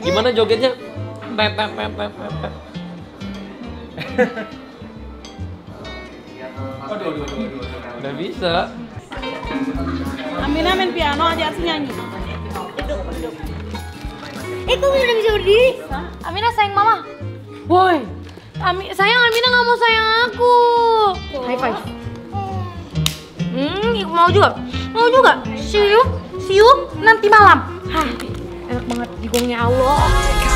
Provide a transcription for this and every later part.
Gimana jogetnya? Tet, tet, tet, tet, tet, tet. Aduh, aduh, aduh, aduh, aduh. Udah bisa. Amina main piano aja Arsi nyanyi. Eh, kok udah bisa berdiri? Amina sayang mama. Woi, Ami, sayang Amina nggak mau sayang aku. High five. Hmm, mau juga. Mau juga. See you, see you nanti malam. Hah, enak banget digongnya Allah.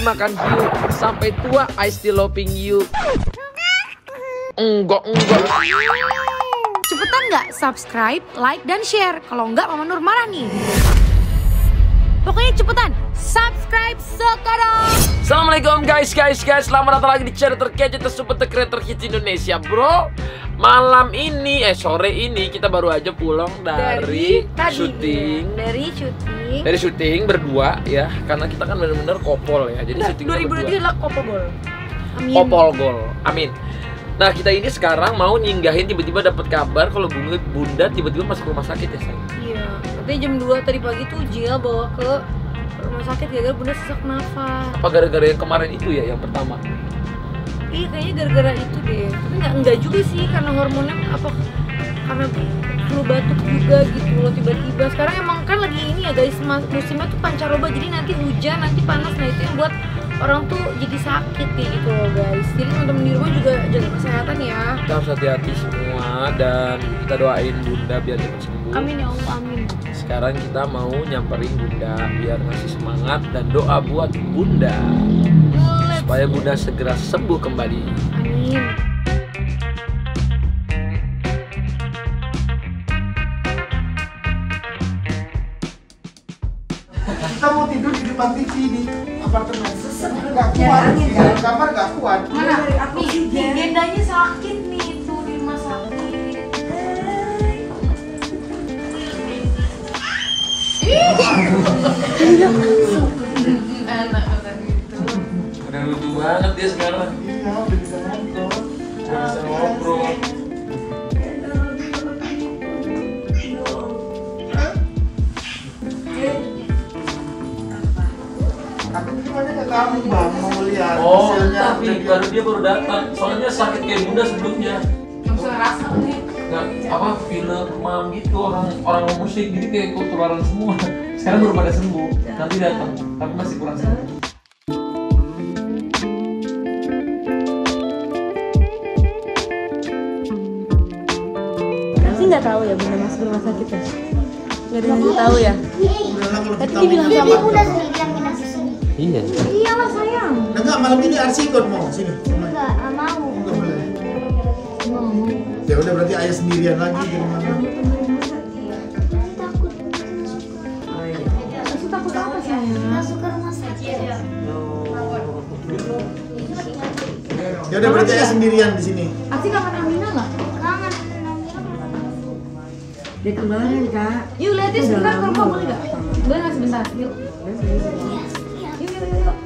Dimakan hiu. Sampai tua I still loving you. Enggak, enggak. Cepetan nggak subscribe, like, dan share. Kalau nggak Mama Nur marah nih. Pokoknya cepetan subscribe sekarang. Assalamualaikum guys, guys, guys. Selamat datang lagi di channel terkece, tersuper, terkreator hits Indonesia, bro. Malam ini, eh sore ini kita baru aja pulang dari, tadi, syuting. iya. Dari syuting. Dari syuting berdua ya, karena kita kan bener-bener kopol ya. Jadi Nah, syutingnya 2020 berdua. adalah Kopo Gol. Amin. Kopol gol. Amin. Nah, kita ini sekarang mau nyinggahin tiba-tiba dapat kabar kalau bunda, bunda tiba-tiba masuk rumah sakit ya, sayang. Iya. Katanya jam 2 tadi pagi tuh Jill bawa ke rumah sakit gara-gara bunda sesak nafas. Apa gara-gara yang kemarin itu ya yang pertama? Iya kayaknya gara-gara itu deh. Tapi nggak enggak juga sih karena hormonnya apa karena flu batuk juga gitu loh tiba-tiba. Sekarang emang kan lagi ini ya guys musimnya tuh pancaroba jadi nanti hujan nanti panas nah itu yang buat orang tuh jadi sakit kayak gitu loh guys. Jadi teman-teman di rumah juga jaga kesehatan ya. Kita harus hati-hati semua dan kita doain bunda biar cepat sembuh. Amin ya Allah amin. Sekarang kita mau nyamperin bunda biar ngasih semangat dan doa buat bunda. Supaya bunda segera sembuh kembali. Amin. kita mau tidur di depan TV di apartemen. Sesek. Nggak kuat. Di dalam kamar nggak kuat. Mana? Nih gendanya sakit Udah lucu banget dia sekarang. iya udah bisa Udah bisa ngobrol. aku cuma nanya kamu bang mau lihat Oh, tapi baru dia baru datang. Soalnya sakit kayak bunda sebelumnya. Nggak, apa film mam gitu orang orang musik jadi kayak ketularan semua. Sekarang baru pada sembuh. Nanti datang, tapi masih kurang sembuh. Arsi nggak tahu ya bunda masuk rumah sakit ya? Nggak ada yang tahu ya? lah Tadi kita dia bilang mau Jadi udah sendiri yang kita susun. Iya. Sayang. Enggak malam ini Arsi ikut mau sini Enggak, nggak mau. enggak boleh ya udah berarti ayah sendirian lagi di rumah ya udah berarti ayah sendirian di sini Asik kangen Amina nggak? Kangen. Dia kemarin kak. Yuk liatin sebentar ke rumah boleh nggak? Boleh nggak sebentar? Yuk. Iya, iya. Yuk, yuk, yuk, yuk.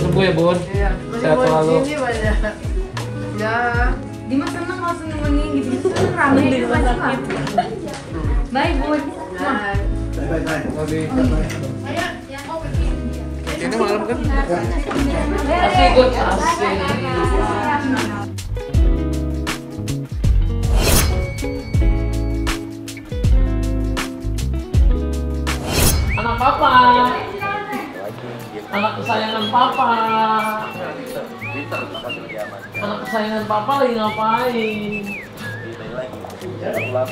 Sembuh ya, Bun. Sehat selalu. Dimas seneng langsung nemenin gitu rame di rumah sakit. Bye bun. Wah, bye bye Ini malam kan? Asik ikut. Asik. Anak papa. Anak kesayangan papa. Anak kesayangan papa lagi ngapain? Sangat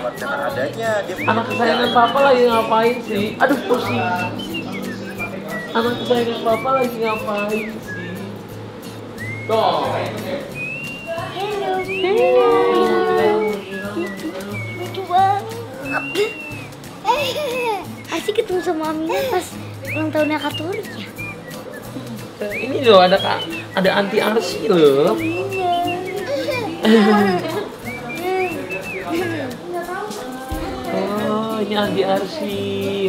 kuat dengan adanya dia Anak kesayangan papa lagi ngapain sih? Aduh pusing. Anak kesayangan papa lagi ngapain sih? Tuh. Lucu banget. Eh, asik ketemu sama Aminah pas ulang tahunnya Katolik ya. Ini loh ada kak, ada anti arsi loh. Oh, ini anti arsi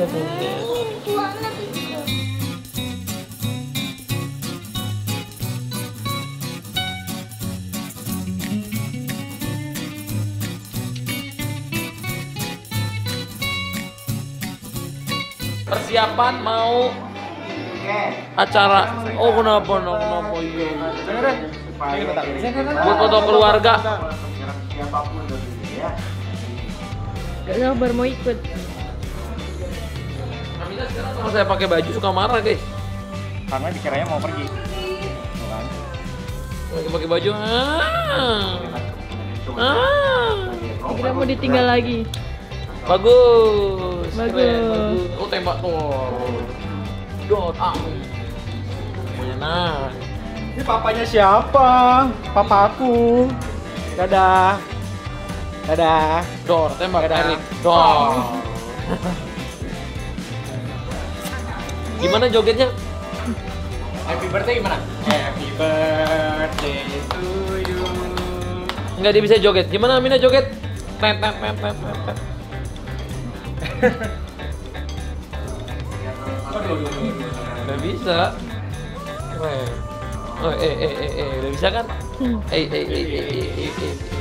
katanya. Persiapan mau acara. Oh kenapa no kenapa iya? Buat foto keluarga. siapa pun dari ya Gak sabar mau ikut. Kalau saya pakai baju suka marah guys. karena dikiranya mau pergi kan. Lagi pakai baju. Ah. Ah. Kira mau ditinggal lagi. Bagus. Bagus. keren, bagus. Oh tembak tuh. Dot ah. Semuanya nah. Ini papanya siapa? Papaku. Dadah. Dadah. Dor tembak Dadah. Erik. Dor. Gimana jogetnya? Happy birthday gimana? Happy birthday to you. Enggak dia bisa joget. Gimana Amina joget? Tet tet tet tet tet. Udah bisa. Keren. Oh, eh, eh, eh, eh, udah bisa kan? Eh, eh, eh, eh, eh, eh, eh.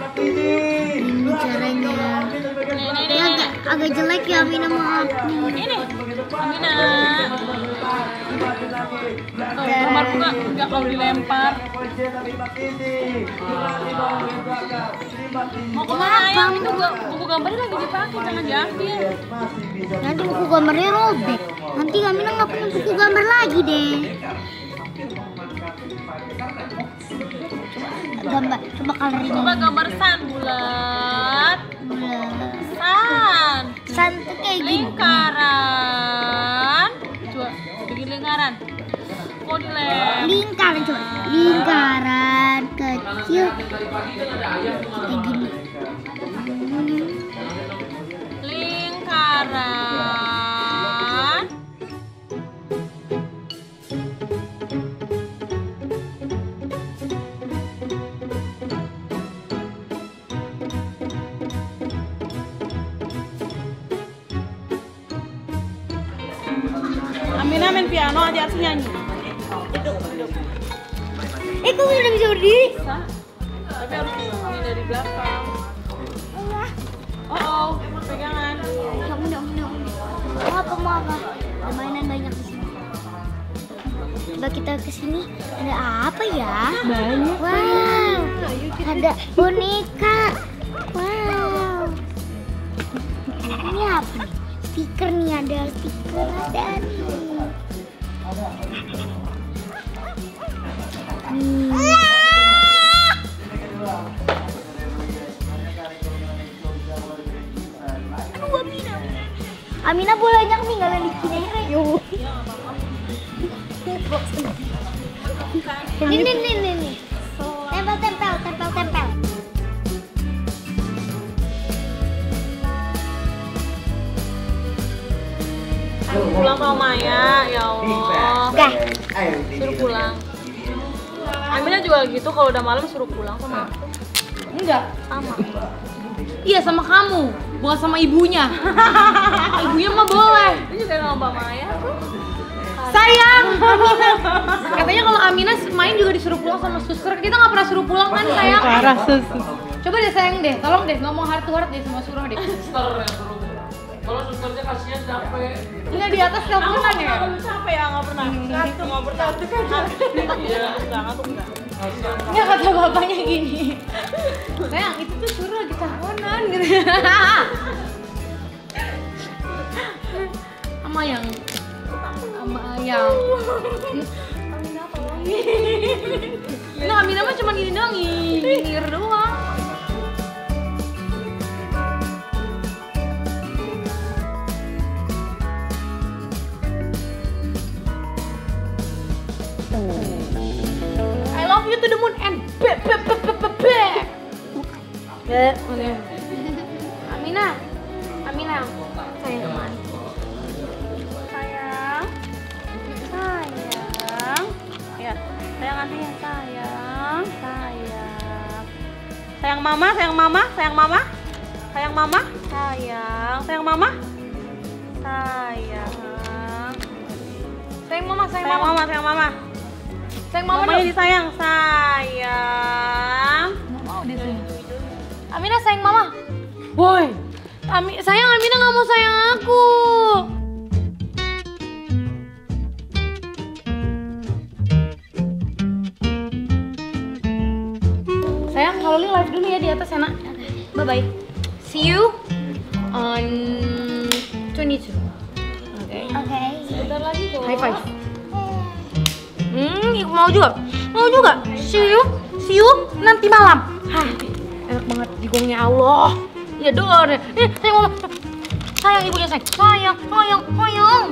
Ini caranya. Ya agak, agak jelek ya Aminah maaf nih. Amina. Tuh, gambar bunga enggak kalau dilempar. Mau ke mana ya? Itu buku gambarnya lagi dipakai, jangan diambil. Nanti buku gambarnya robek. Nanti Aminah nggak punya buku gambar lagi deh. Gambar, coba coloring. Coba gambar san bulat. Piano aja harus nyanyi. Eh kok udah bisa berdiri? Bisa. Tapi harus ini dari belakang. Oh, oh, pegangan. Kamu dong, dong. Mau apa mau apa? Ada mainan banyak di sini. Coba kita ke sini. Ada apa ya? Banyak. Wow. Ada boneka. Wow. Ini apa nih? Stiker nih ada stiker ada Amina bolanya ketinggalan di Cinere. Yo. Ini nih nih nih nih. Tempel tempel tempel tempel. Pulang sama Maya, ya Allah. Dah. Suruh pulang. Amina juga gitu kalau udah malam suruh pulang sama aku. Enggak. Sama. Iya sama kamu, bukan sama ibunya. ibunya mah boleh. Dia juga sama Mbak Maya tuh. Sayang, Amina. Katanya kalau Amina main juga disuruh pulang sama suster. Kita nggak pernah suruh pulang kan sayang? Parah suster. Coba deh sayang deh, tolong deh ngomong heart to heart deh sama Surah deh. Kalau susternya kasihan capek. Enggak di atas teleponan ya? capek ya nggak pernah ngantuk nggak pernah Iya. nggak nggak Kasihan. Enggak kata bapaknya gini. Sayang, itu tuh suruh lagi teleponan gitu. Sama yang sama yang Amina tolongin. Nah, Amina mah cuma gini doang, nyinyir doang. To the moon and back, back, back, back, back, back. Ya, oke. Amina, Amina, sayang sayang. Sayang. Ya sayang nanti ya? Sayang. Sayang. Sayang mama sayang mama sayang mama. Sayang mama. Sayang. Sayang mama. Sayang. Sayang mama, sayang sayang mama, mama sayang mama sayang mama mamanya dong. disayang sayang mau dia sayang. Amina sayang mama. Woi, Ami, sayang Amina nggak mau sayang aku. Sayang, kalau Li live dulu ya di atas ya nak. Bye bye. See you on 22. Oke. Oke. Bentar lagi kok. High five. Hmm, mau juga? Mau juga? See you, see you nanti malam. Hah, enak banget digongnya Allah. Ya doa deh. Eh, sayang mama. Sayang ibunya sayang. Sayang, sayang, sayang.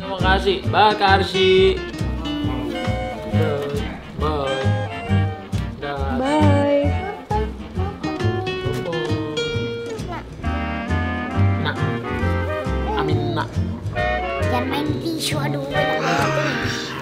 Terima kasih, Mbak Karsi. Amin nak. Jangan main tisu aduh.